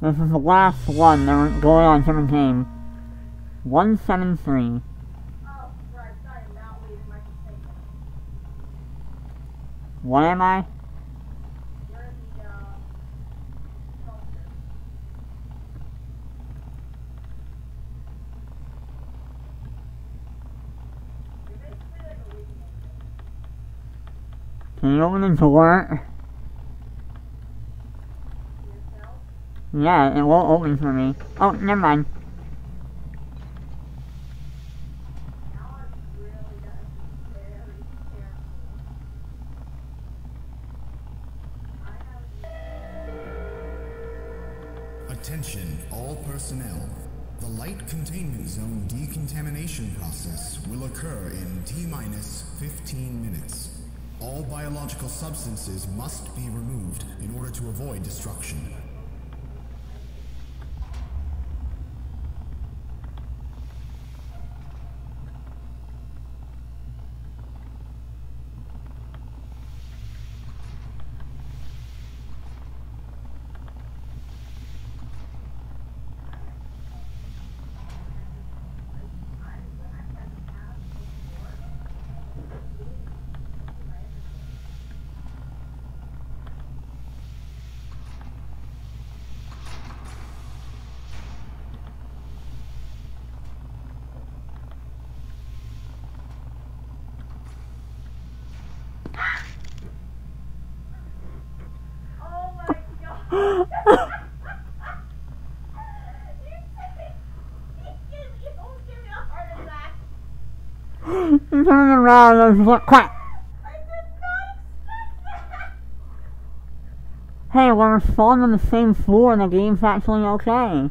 This is the last one. They're going on 17. 173. Right, sorry, now leaving my mistake. What am I? The. Can you open the door? Yeah, it won't open for me. Oh, never mind. Attention, all personnel. The light containment zone decontamination process will occur in T minus 15 minutes. All biological substances must be removed in order to avoid destruction. I'm turning around and what crap. Hey, we're falling on the same floor and the game's actually okay.